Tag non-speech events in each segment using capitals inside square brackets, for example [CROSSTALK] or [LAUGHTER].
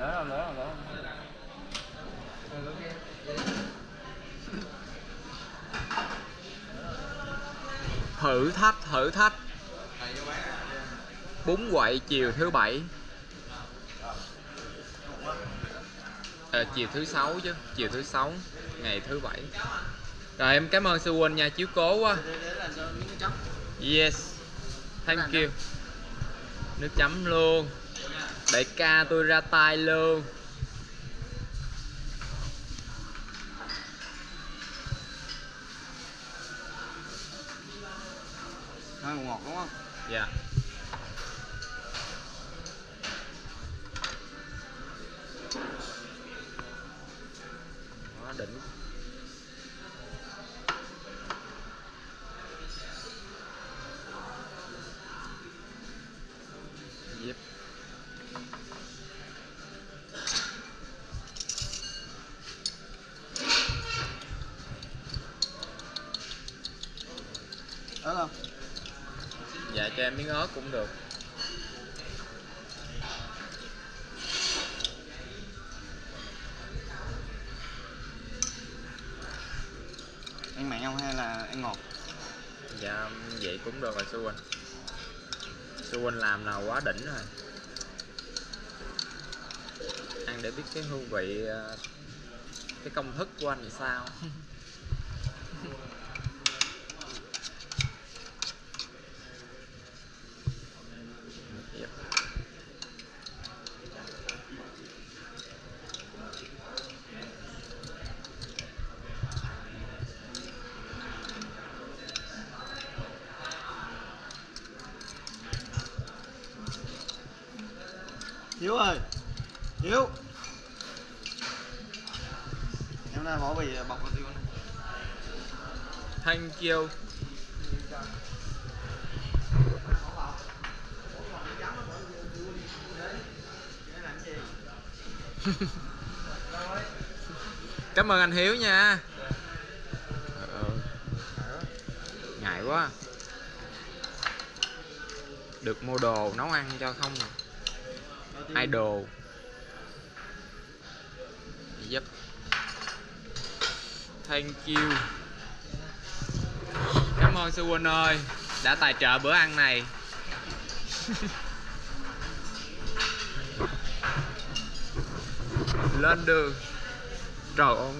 Lớn rồi, lớn rồi, lớn thử thách thử thách. Bún quậy chiều thứ bảy. À, chiều thứ sáu chứ chiều thứ sáu ngày thứ bảy. Rồi em cảm ơn sư huynh nha chiếu cố quá. Yes thank you. Nước chấm luôn đại ca tôi ra tay luôn Nó ngọt đúng không? dạ quá Ớt không? Dạ cho em miếng ớt cũng được Ăn mặn không hay là ăn ngọt? Dạ vậy cũng được rồi sư huynh Sư huynh làm nào quá đỉnh rồi Ăn để biết cái hương vị ờ, Cái công thức của anh thì sao [LAUGHS] Hiếu ơi! Hiếu! Em nay bỏ bì bọc vào tiêu này Thanh Kiều, [LAUGHS] Cảm ơn anh Hiếu nha ờ. Ngại quá Được mua đồ nấu ăn cho không à. Idol. Yep. Thank you. Cảm ơn sư huynh ơi Đã tài trợ bữa ăn này. [LAUGHS] Lên đường. Trời ơi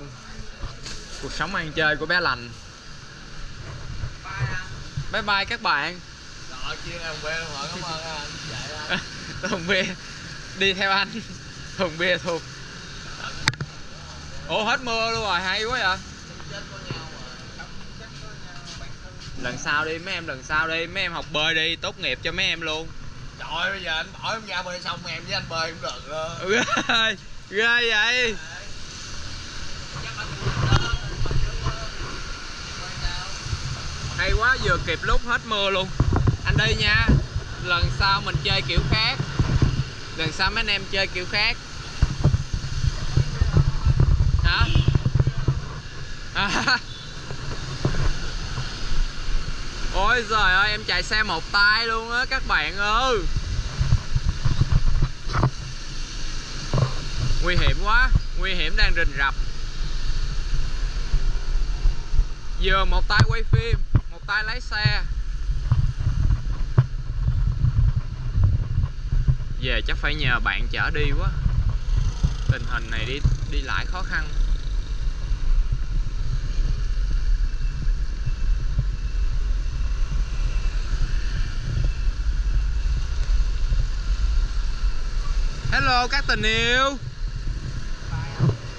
Cuộc sống ăn chơi của bé lành. Bye bye các bạn. Rồi, cảm ơn anh. Vậy anh Thùng bia Đi theo anh. Thùng bia thuộc Ủa hết mưa luôn rồi hay quá vậy? Lần sau đi mấy em lần sau đi. Mấy em học bơi đi Tốt nghiệp cho mấy em luôn. Trời ơi, bây giờ anh bỏ em ra bơi xong em với anh bơi cũng được ờ. [LAUGHS] Ghê Ghê vậy. Hay quá vừa kịp lúc hết mưa luôn. Anh đi nha. Lần sau mình chơi kiểu khác Lần sau mấy anh em chơi kiểu khác Hả? À. [LAUGHS] Ôi giời ơi, em chạy xe một tay luôn á, các bạn ơi Nguy hiểm quá, Nguy hiểm đang rình rập Vừa một tay quay phim, Một tay lái xe Về chắc phải nhờ bạn chở đi quá. Tình hình này đi đi lại khó khăn. Hello, các tình yêu.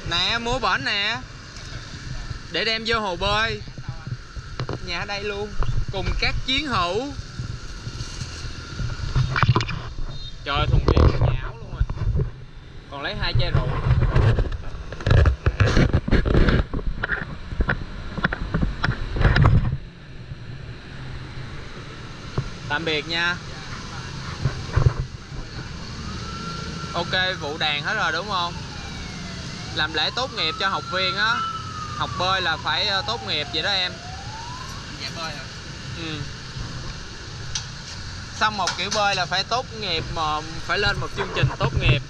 Nè mua bển nè. Để đem vô hồ bơi. Nhà ở đây luôn. Cùng các chiến hữu. Trời ơi, thùng bia còn nhão luôn rồi Còn lấy hai chai rượu. Tạm biệt nha. Ok vụ đàn hết rồi đúng không? Làm lễ tốt nghiệp cho học viên á. Học bơi là phải ờ, tốt nghiệp vậy đó em. Dạy bơi hả? ừ. Xong một kiểu bơi là phải tốt nghiệp mà phải lên một chương trình tốt nghiệp